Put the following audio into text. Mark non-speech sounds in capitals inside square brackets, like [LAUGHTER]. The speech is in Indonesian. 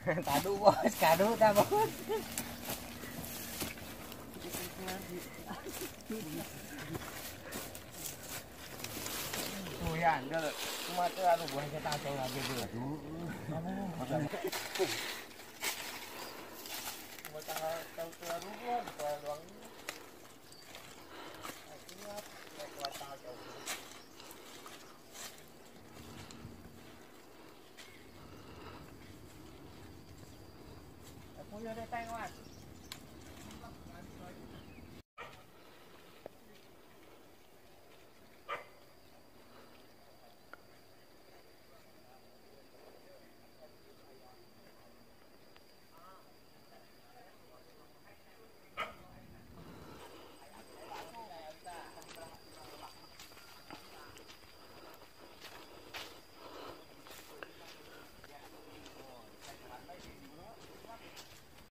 Kadu bos, [LAUGHS] kadu tak bos. Ya, enggak. Cuma tuh anu buah kita asal lagi dulu. Cuma tahu tuh anu buah, อยู่ในไป้หวัน